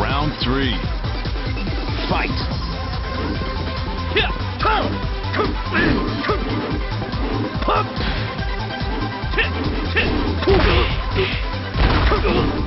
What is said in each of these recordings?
Round three. Fight.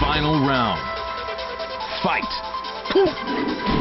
Final round. Fight.